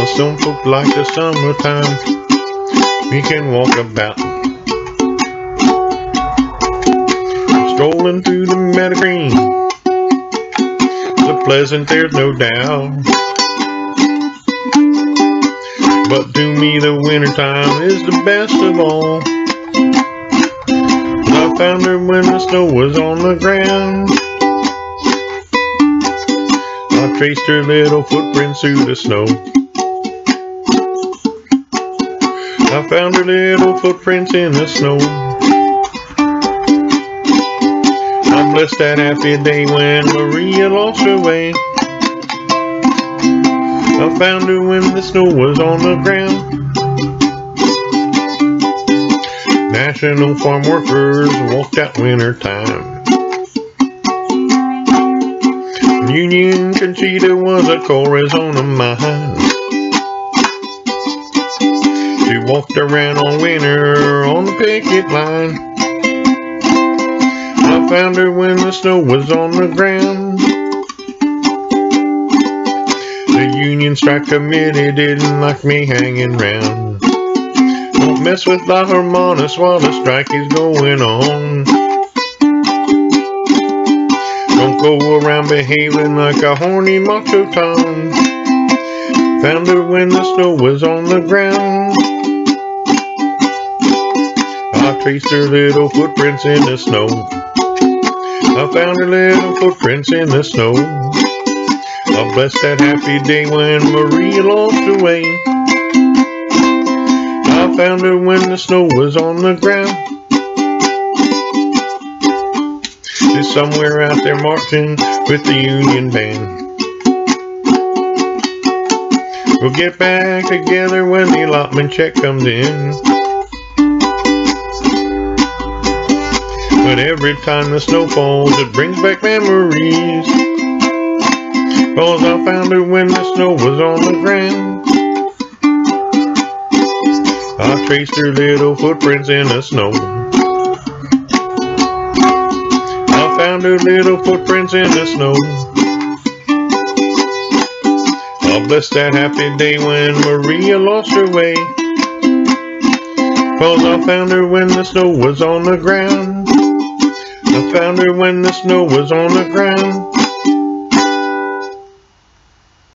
Well, like the summertime. We can walk about. Strolling through the meadow green. So pleasant, there's no doubt. But to me the wintertime is the best of all. I found her when the snow was on the ground. I traced her little footprints through the snow. I found her little footprints in the snow. I blessed that happy day when Maria lost her way. I found her when the snow was on the ground. National farm workers walked out winter time. Union Conchita was a Corazon mine. She walked around on winter on the picket line. I found her when the snow was on the ground. The Union Strike Committee didn't like me hanging round. Don't mess with La Hermanas while the strike is going on. Don't go around behaving like a horny macho Tom. Found her when the snow was on the ground. I traced her little footprints in the snow. I found her little footprints in the snow. I blessed that happy day when Maria lost her way. I found her when the snow was on the ground. She's somewhere out there marching with the Union Band. We'll get back together when the allotment check comes in. But every time the snow falls, it brings back memories. Cause I found her when the snow was on the ground. I traced her little footprints in the snow. I found her little footprints in the snow. I blessed that happy day when Maria lost her way. Cause I found her when the snow was on the ground. Found her when the snow was on the ground.